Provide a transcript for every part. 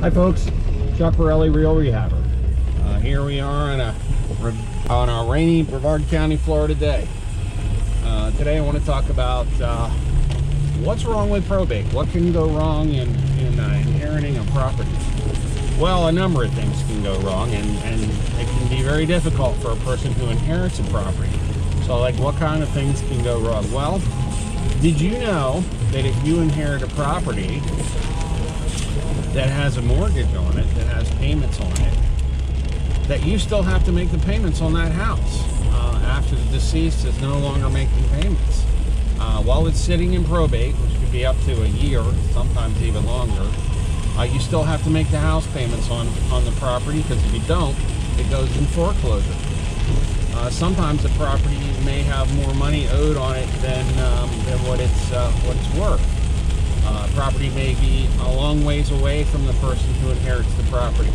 Hi folks, Chuck Borelli, Real Rehabber. Uh, here we are on a on a rainy Brevard County, Florida day. Uh, today I want to talk about uh, what's wrong with probate. What can go wrong in, in uh, inheriting a property? Well, a number of things can go wrong, and, and it can be very difficult for a person who inherits a property. So, like, what kind of things can go wrong? Well, did you know that if you inherit a property that has a mortgage on it, that has payments on it, that you still have to make the payments on that house uh, after the deceased is no longer making payments. Uh, while it's sitting in probate, which could be up to a year, sometimes even longer, uh, you still have to make the house payments on, on the property because if you don't, it goes in foreclosure. Uh, sometimes the property may have more money owed on it than, um, than what, it's, uh, what it's worth. Uh, property may be a long ways away from the person who inherits the property.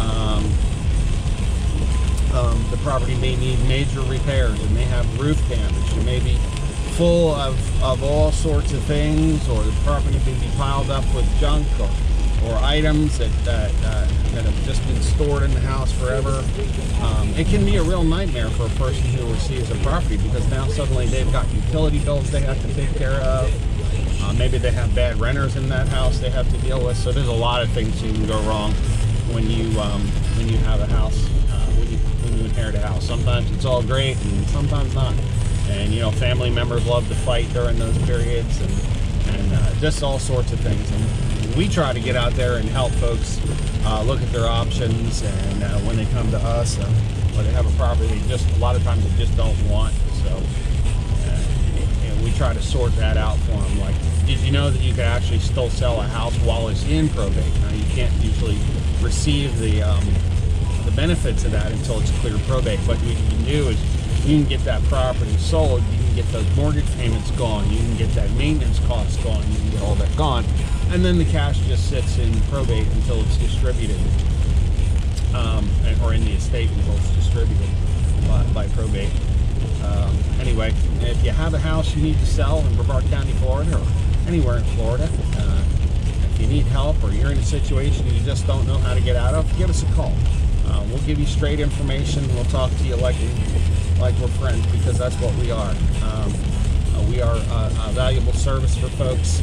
Um, um, the property may need major repairs. It may have roof damage. It may be full of, of all sorts of things, or the property may be piled up with junk or, or items that, that, uh, that have just been stored in the house forever. Um, it can be a real nightmare for a person who receives a property because now suddenly they've got utility bills they have to take care of. Uh, maybe they have bad renters in that house they have to deal with. So there's a lot of things that can go wrong when you um, when you have a house uh, when you when you inherit a house. Sometimes it's all great and sometimes not. And you know, family members love to fight during those periods and and uh, just all sorts of things. And we try to get out there and help folks uh, look at their options and uh, when they come to us, uh, or they have a property just a lot of times they just don't want. So we try to sort that out for them. Like, did you know that you could actually still sell a house while it's in probate? Now, you can't usually receive the um, the benefits of that until it's clear probate. But what you can do is you can get that property sold, you can get those mortgage payments gone, you can get that maintenance costs gone, you can get all that gone, and then the cash just sits in probate until it's distributed, um, or in the estate until it's distributed by, by probate. Um, anyway, if you have a house you need to sell in Brevard County, Florida, or anywhere in Florida, uh, if you need help or you're in a situation you just don't know how to get out of, give us a call. Uh, we'll give you straight information. We'll talk to you like like we're friends because that's what we are. Um, uh, we are a, a, valuable service for folks,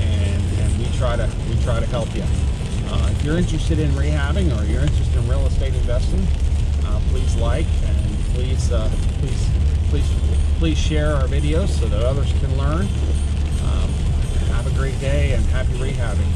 and, and we try to we try to help you. Uh, if you're interested in rehabbing or you're interested in real estate please uh, please please please share our videos so that others can learn. Um, have a great day and happy rehabbing.